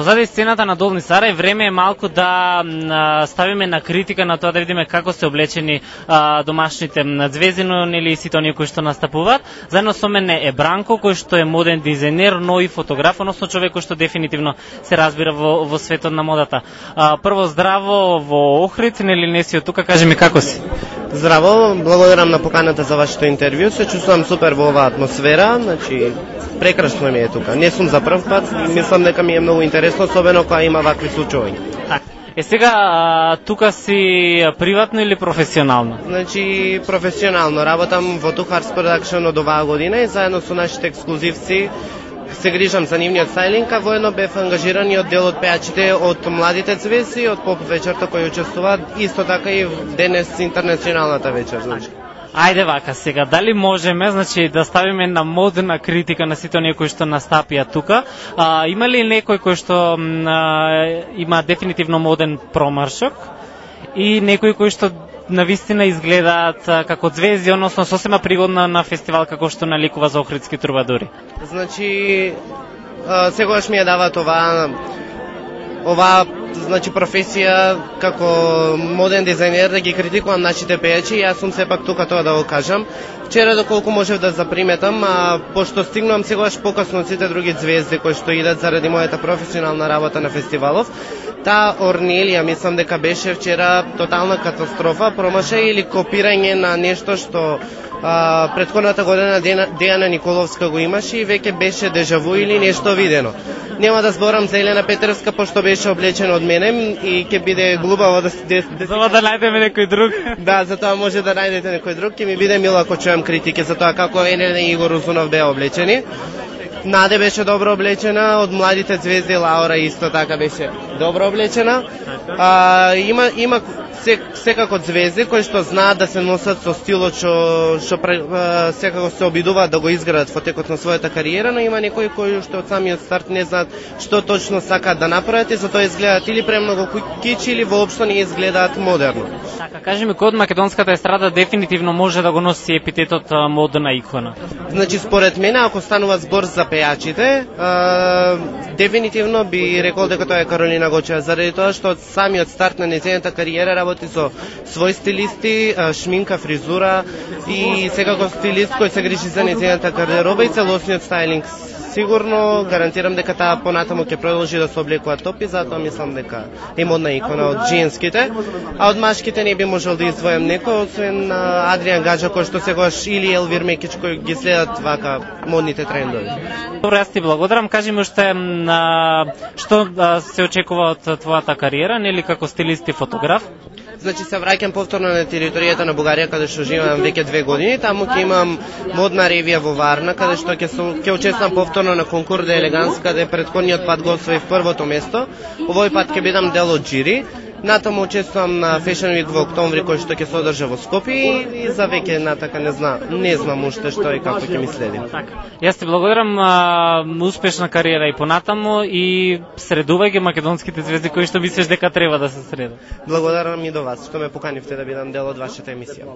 Позади сцената на Долни Сарај, време е малку да ставиме на критика на тоа да видиме како се облечени а, домашните звездино нели сите оние кои што настапуваат. Заедно со мене е Бранко кој што е моден дизајнер, но и фотограф, односно човек кој што дефинитивно се разбира во, во светот на модата. А, прво здраво во Охрид, нели не си од тука, кажи ми како си? Здраво, благодарам на поканата за вашето интервју. Се чувствувам супер во оваа атмосфера, значи прекрасно ми е тука. Не сум за прв пат, мислам дека ми е многу интересно, особено кога има вакви случаи. Е сега а, тука си приватно или професионално? Значи, професионално работам во Тухарс Production од оваа година и заедно со нашите ексклузивци се грижам за нивниот стајлинг, а воедно бев ангажиран и од дел од пејачите од младите звезди, од поп вечерта кои учествуваат, исто така и денес интернационалната вечер, значи. Ајде вака сега, дали можеме значи да ставиме на модна критика на сите оние кои што настапија тука? А, има ли некој кој што а, има дефинитивно моден промаршок и некои кои што на вистина изгледаат а, како звезди, односно сосема пригодна на фестивал како што наликува за Охридски трубадури? Значи, а, секогаш ми ја дава тоа оваа значи професија како моден дизајнер да ги критикувам нашите пејачи јас сум сепак тука тоа да го кажам. Вчера доколку можев да заприметам, а, пошто стигнувам секогаш покасно од сите други звезди кои што идат заради мојата професионална работа на фестивалов, та Орнелија мислам дека беше вчера тотална катастрофа, промаша или копирање на нешто што а, предходната година Дејана Николовска го имаше и веќе беше дежаву или нешто видено. Нема да зборам за Елена Петерска пошто беше облечена од мене и ќе биде глубаво да, се- да, да да најдеме некој друг. Да, за тоа може да најдете некој друг, ќе ми биде мило ако чујам критики за тоа како Елена и Игор Узунов беа облечени. Наде беше добро облечена, од младите звезди Лаура исто така беше добро облечена. А, има има секако звезди кои што знаат да се носат со стилот што што секако се обидуваат да го изградат во текот на својата кариера, но има некои кои што од самиот старт не знаат што точно сакаат да направат и затоа изгледаат или премногу кичи или воопшто не изгледаат модерно. Така, кажи ми, кој од македонската естрада дефинитивно може да го носи епитетот а, модна икона? Значи, според мене, ако станува збор за пејачите, дефинитивно би рекол дека тоа е Каролина Гочева, заради тоа што од самиот старт на незината кариера работи со свој стилисти, шминка, фризура и секако стилист кој се грижи за незината гардероба и целосниот стайлинг Сигурно гарантирам дека таа понатаму ќе продолжи да се облекува топи, затоа мислам дека е модна икона од женските, а од машките не би можел да издвојам некој освен Адриан Гаджа кој што секогаш или Елвир Мекич кој ги следат вака модните трендови. Добро, јас ти благодарам. Кажи ми уште што се очекува од твојата кариера, нели како стилист и фотограф? Значи се враќам повторно на територијата на Бугарија каде што живеам веќе две години. Таму ќе имам модна ревија во Варна каде што ќе со, ќе учествам повторно на конкурс де елеганс каде предходниот пат го освоив првото место. Овој пат ќе бидам дел од жири. Натаму учествувам на Fashion Week во октомври кој што ќе се одржа во Скопје и за веќе натака не знам, не знам уште што и како ќе ми следи. Така. Јас ти благодарам, а, успешна кариера и понатаму и средувај ги македонските звезди кои што мислиш дека треба да се средат. Благодарам и до вас што ме поканивте да бидам дел од вашата емисија.